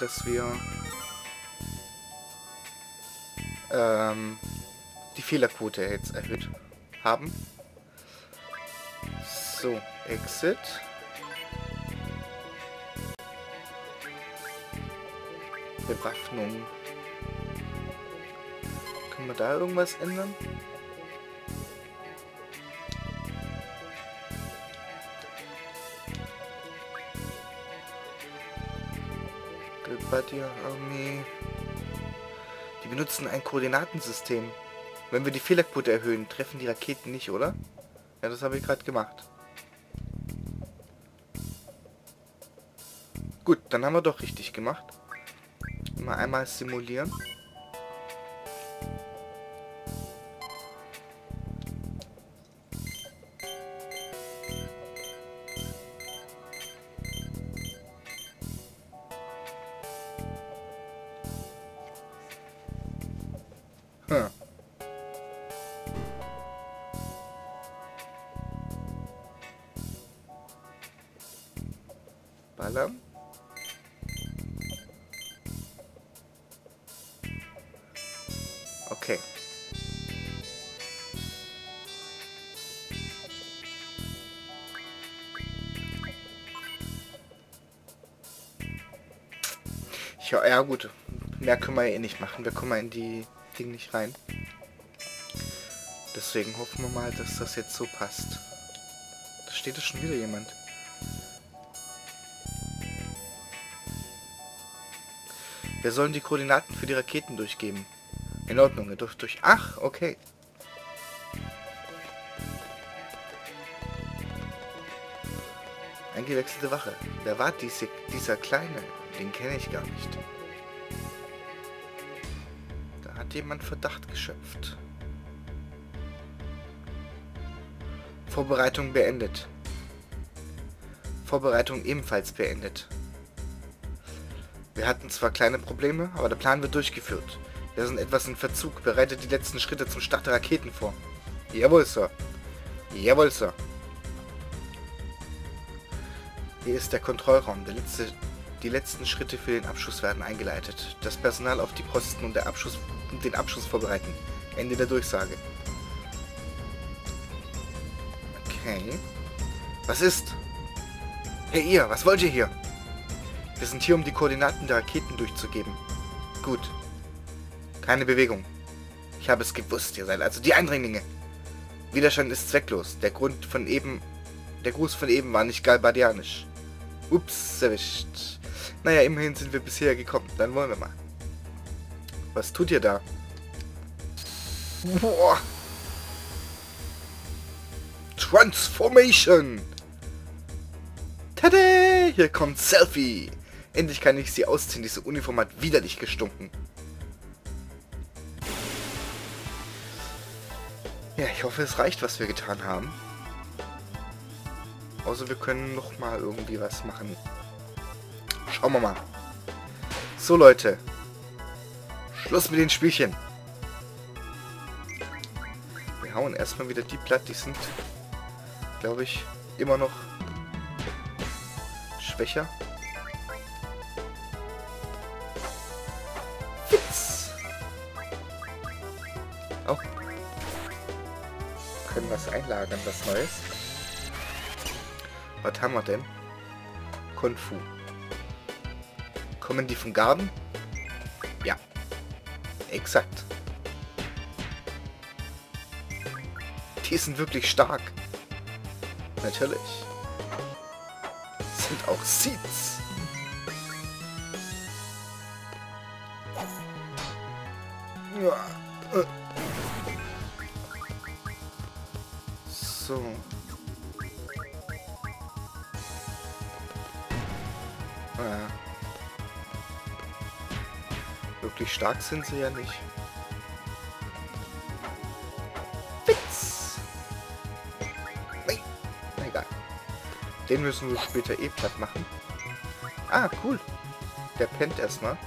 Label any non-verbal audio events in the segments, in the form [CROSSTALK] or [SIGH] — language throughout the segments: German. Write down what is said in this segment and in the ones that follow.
dass wir ähm, die Fehlerquote jetzt erhöht haben. So, Exit. Bewaffnung. Können wir da irgendwas ändern? Buddy Army. Die benutzen ein Koordinatensystem. Wenn wir die Fehlerquote erhöhen, treffen die Raketen nicht, oder? Ja, das habe ich gerade gemacht. Gut, dann haben wir doch richtig gemacht. Mal einmal simulieren. Ja, ja gut. Mehr können wir ja eh nicht machen. Wir kommen in die Ding nicht rein. Deswegen hoffen wir mal, dass das jetzt so passt. Da steht es schon wieder jemand. Wir sollen die Koordinaten für die Raketen durchgeben. In Ordnung, dürft durch... Ach, okay. Eingewechselte Wache. Wer war diese, dieser Kleine? Den kenne ich gar nicht. Da hat jemand Verdacht geschöpft. Vorbereitung beendet. Vorbereitung ebenfalls beendet. Wir hatten zwar kleine Probleme, aber der Plan wird durchgeführt. Wir sind etwas in Verzug. Bereitet die letzten Schritte zum Start der Raketen vor. Jawohl, Sir. Jawohl, Sir. Hier ist der Kontrollraum. Der letzte, die letzten Schritte für den Abschuss werden eingeleitet. Das Personal auf die Posten und, Abschuss, und den Abschuss vorbereiten. Ende der Durchsage. Okay. Was ist? Hey ihr, was wollt ihr hier? Wir sind hier, um die Koordinaten der Raketen durchzugeben. Gut. Keine Bewegung. Ich habe es gewusst, ihr seid also die Eindringlinge. Widerstand ist zwecklos. Der Grund von eben... Der Gruß von eben war nicht galbadianisch. Ups, erwischt. Naja, immerhin sind wir bisher gekommen. Dann wollen wir mal. Was tut ihr da? Boah. Transformation! Tada! Hier kommt Selfie! Endlich kann ich sie ausziehen. Diese Uniform hat widerlich gestunken. Ja, ich hoffe, es reicht, was wir getan haben. Außer wir können noch mal irgendwie was machen. Schauen wir mal. So, Leute. Schluss mit den Spielchen. Wir hauen erstmal wieder die platt. Die sind, glaube ich, immer noch schwächer. können was einlagern, was Neues. Was haben wir denn? Konfu. Kommen die vom Garten? Ja. Exakt. Die sind wirklich stark. Natürlich. Sind auch Seeds. Äh. So. Naja. Wirklich stark sind sie ja nicht. Witz! Nein. Egal. Den müssen wir später eh platt machen. Ah, cool. Der pennt erstmal.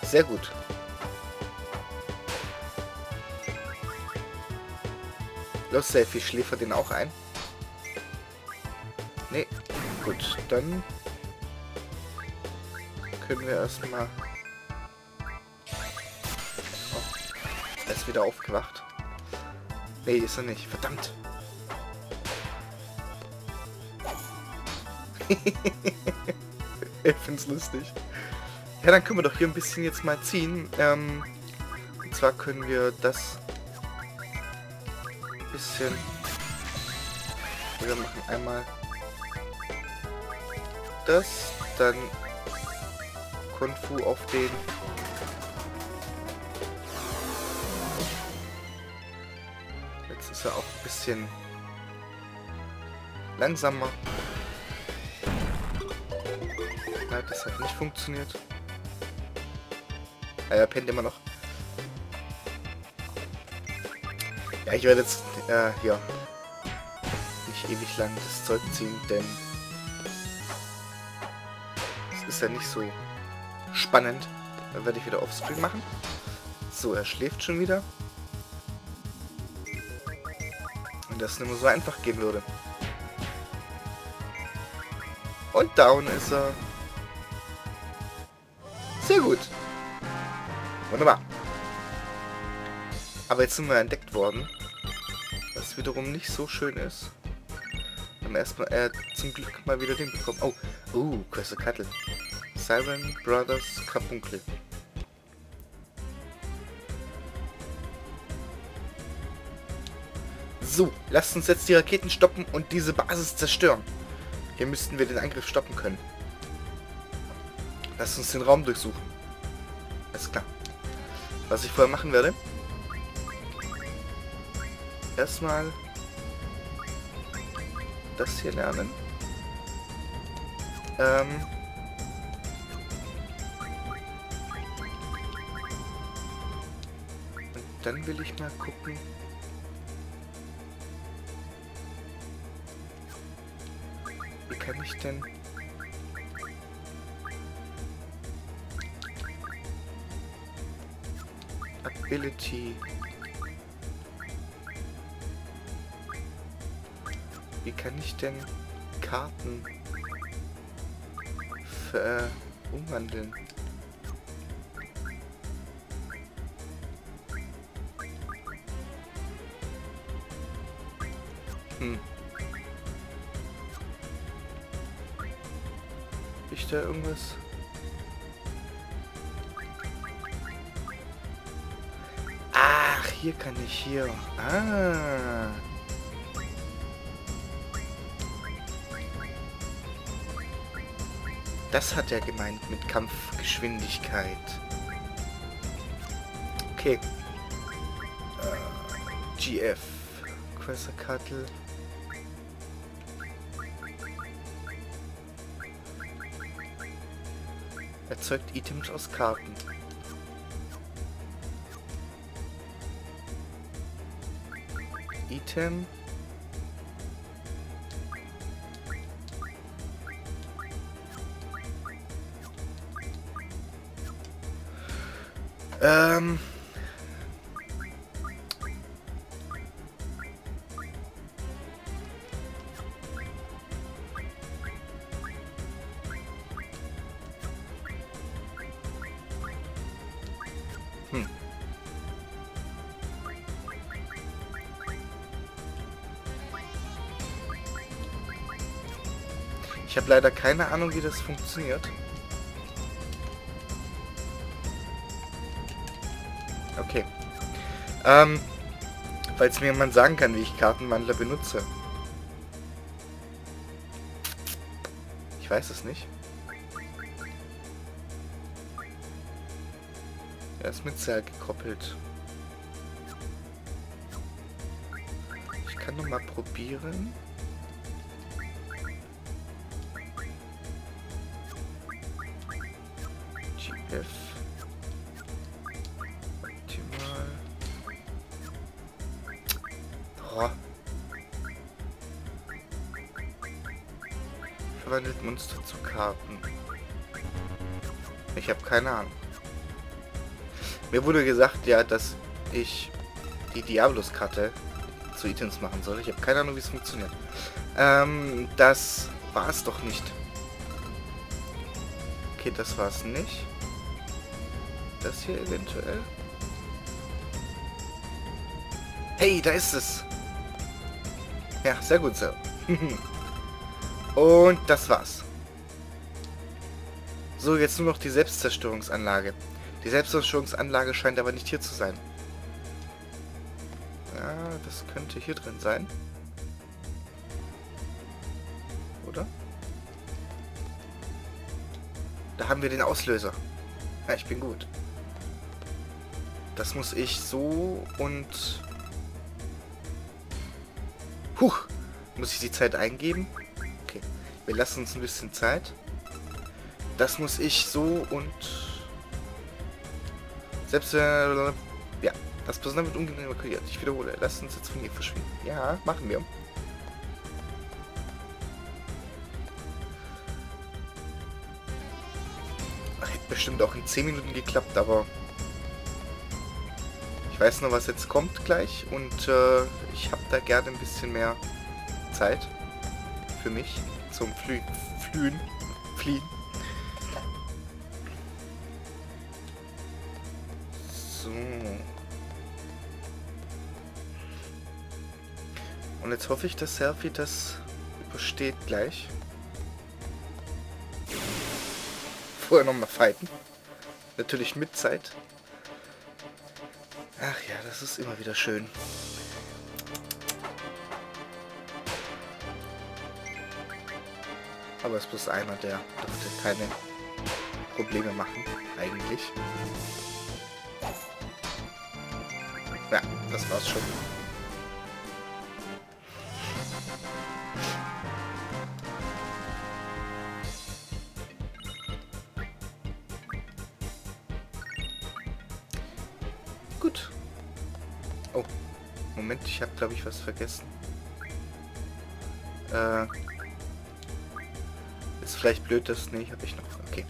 Sehr gut. Los, Selfie, schläfer den auch ein. Nee, gut, dann können wir erstmal... Oh, er ist wieder aufgewacht. Nee, ist er nicht. Verdammt. [LAUGHS] ich find's lustig. Ja, dann können wir doch hier ein bisschen jetzt mal ziehen. Ähm, und zwar können wir das bisschen... Wir machen einmal das, dann Kung Fu auf den Jetzt ist er auch ein bisschen langsamer. Ja, das hat nicht funktioniert. Ja, er pennt immer noch. Ja, ich werde jetzt äh, ja nicht ewig lang das Zeug ziehen, denn ist ja nicht so spannend. Dann werde ich wieder Offscreen machen. So, er schläft schon wieder. Und das nur so einfach gehen würde. Und down ist er. Sehr gut. Wunderbar. Aber jetzt sind wir entdeckt worden. Was wiederum nicht so schön ist. Wir haben erstmal äh, zum Glück mal wieder den bekommen. Oh, oh, Quest Kattel. Siren Brothers Kapunkel. So, lasst uns jetzt die Raketen stoppen und diese Basis zerstören. Hier müssten wir den Angriff stoppen können. Lasst uns den Raum durchsuchen. Alles klar. Was ich vorher machen werde. Erstmal das hier lernen. Ähm, dann will ich mal gucken. Wie kann ich denn... Ability... Wie kann ich denn Karten umwandeln? Da irgendwas? Ach, hier kann ich hier. Ah. Das hat er gemeint mit Kampfgeschwindigkeit. Okay. Äh, GF. Quasarcatl. Erzeugt Items aus Karten. Item. Ähm... habe leider keine Ahnung, wie das funktioniert. Okay. Ähm, falls mir jemand sagen kann, wie ich Kartenwandler benutze. Ich weiß es nicht. Er ist mit Zell gekoppelt. Ich kann noch mal probieren. Verwandelt Monster zu Karten. Ich habe keine Ahnung. Mir wurde gesagt, ja, dass ich die Diablos-Karte zu Items machen soll. Ich habe keine Ahnung, wie es funktioniert. Ähm, das war es doch nicht. Okay, das war es nicht. Das hier eventuell. Hey, da ist es. Ja, sehr gut, Sir. [LAUGHS] Und das war's. So, jetzt nur noch die Selbstzerstörungsanlage. Die Selbstzerstörungsanlage scheint aber nicht hier zu sein. Ja, das könnte hier drin sein. Oder? Da haben wir den Auslöser. Ja, ich bin gut. Das muss ich so und... Huch! Muss ich die Zeit eingeben? Wir lassen uns ein bisschen Zeit. Das muss ich so und... Selbst... Äh, ja. Das Personal wird umgehend evakuiert. Ich wiederhole. Lasst uns jetzt von hier verschwinden. Ja, machen wir. Ach, hätte bestimmt auch in 10 Minuten geklappt, aber... Ich weiß noch, was jetzt kommt gleich und äh, ich habe da gerne ein bisschen mehr Zeit für mich zum Flü Flühen, Fliehen. So. Und jetzt hoffe ich, dass Selfie das übersteht gleich. Vorher nochmal fighten. Natürlich mit Zeit. Ach ja, das ist immer wieder schön. Aber es ist einer, der dürfte keine Probleme machen, eigentlich. Ja, das war's schon. Gut. Oh, Moment, ich habe glaube ich was vergessen. Äh, ist vielleicht blöd, das... Nee, habe ich noch... Okay.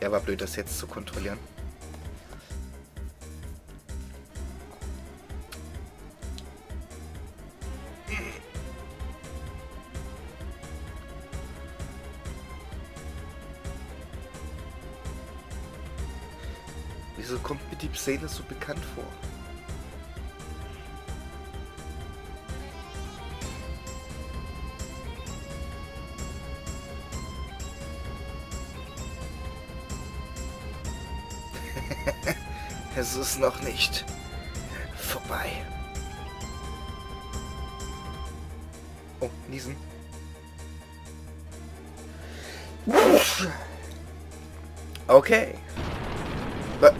Ja, war blöd, das jetzt zu kontrollieren. Wieso kommt mir die Szene so bekannt vor? [LAUGHS] es ist noch nicht vorbei. Oh, niesen. Okay.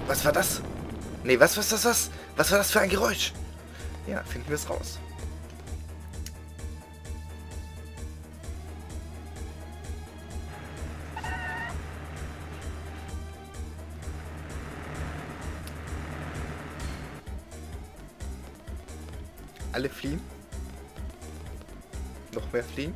Was war das? Nee, was, was, was, was? Was war das für ein Geräusch? Ja, finden wir es raus. Alle fliehen. Noch mehr fliehen.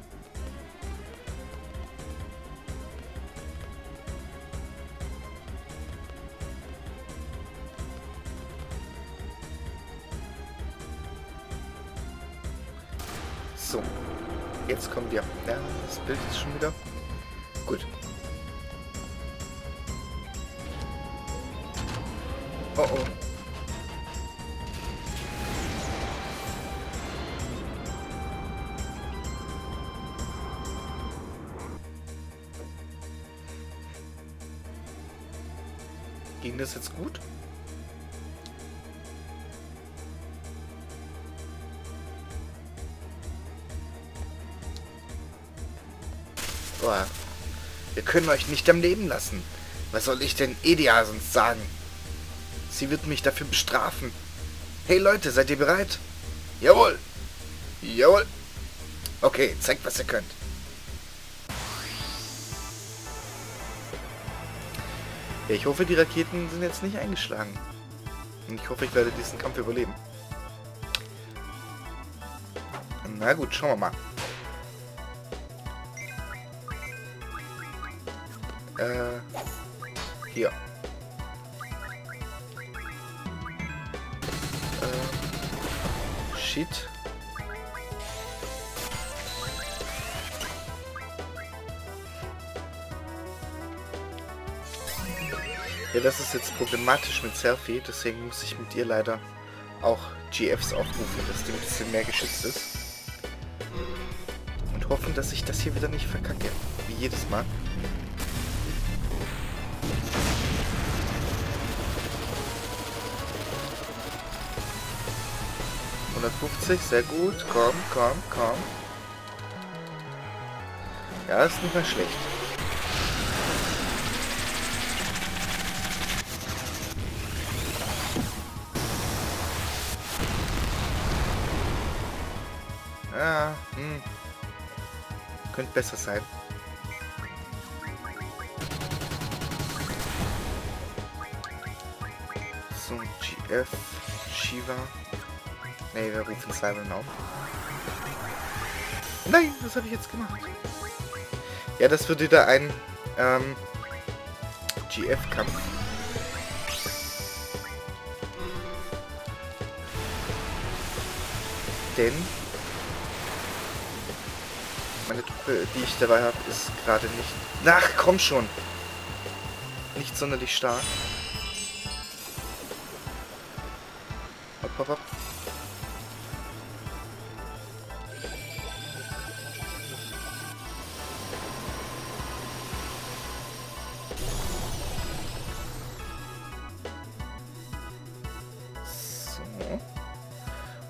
So. Jetzt kommen wir. Ja, das Bild ist schon wieder. Ging das jetzt gut? Boah. Wir können euch nicht am Leben lassen. Was soll ich denn Edia sonst sagen? Sie wird mich dafür bestrafen. Hey Leute, seid ihr bereit? Jawohl. Jawohl. Okay, zeigt, was ihr könnt. Ja, ich hoffe, die Raketen sind jetzt nicht eingeschlagen. Und ich hoffe, ich werde diesen Kampf überleben. Na gut, schauen wir mal. Äh, hier. Äh, shit. Ja, das ist jetzt problematisch mit Selfie, deswegen muss ich mit ihr leider auch GFs aufrufen, dass die ein bisschen mehr geschützt ist. Und hoffen, dass ich das hier wieder nicht verkacke. Wie jedes Mal. ...150, sehr gut. Komm, komm, komm. Ja, ist nicht mehr schlecht. Könnte besser sein. So, GF, Shiva. Ne, wir rufen Simon auf. Nein, was habe ich jetzt gemacht? Ja, das wird wieder ein ähm, GF-Kampf. Denn meine Truppe, die ich dabei habe, ist gerade nicht... Ach, komm schon! Nicht sonderlich stark. Hopp, hopp, hopp.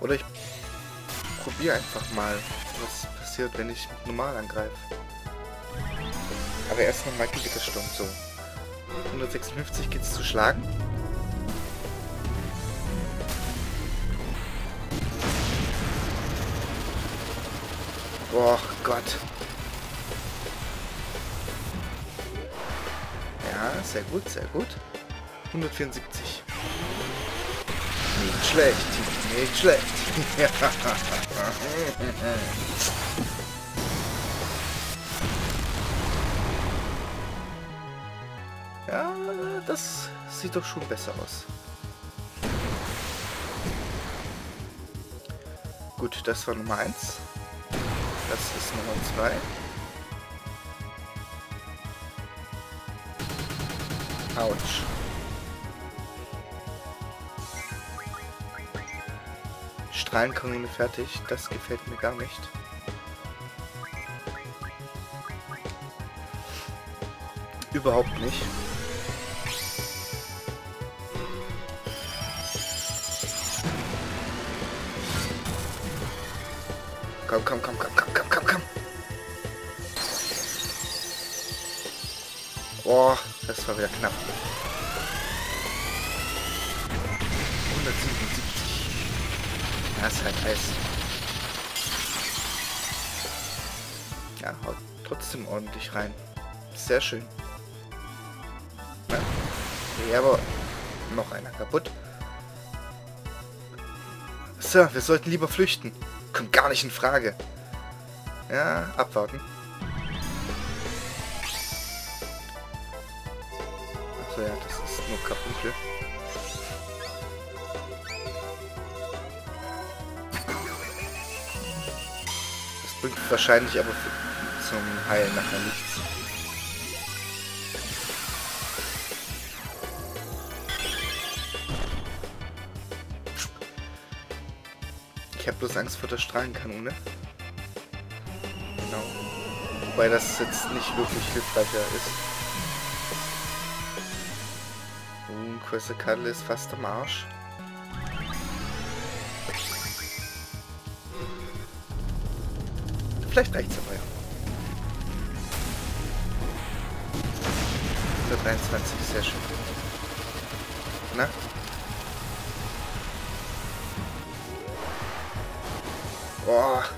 Oder ich probiere einfach mal, passiert, wenn ich normal angreife. Aber erst nochmal Gigitersturm. So. 156 geht's zu schlagen. Oh Gott. Ja, sehr gut, sehr gut. 174. Nicht schlecht, nicht schlecht. [LAUGHS] sieht doch schon besser aus. Gut, das war Nummer 1. Das ist Nummer 2. Autsch. Strahlenkanone fertig. Das gefällt mir gar nicht. Überhaupt nicht. Komm, komm, komm, komm, komm, komm, komm, komm. Boah, das war wieder knapp. 177. Das ist halt heiß. Ja, haut trotzdem ordentlich rein. Sehr schön. Ja, ja aber noch einer kaputt. Sir, wir sollten lieber flüchten. Kommt gar nicht in Frage. Ja, abwarten. Achso, ja, das ist nur Kapunkel. Das bringt wahrscheinlich aber zum Heilen nachher nichts. Habe bloß Angst vor der Strahlenkanone. Genau. Wobei das jetzt nicht wirklich hilfreicher ist. Uh, Quasar ist fast am Arsch. Vielleicht reicht's aber ja. 123, sehr schön. Na? Boah, 106.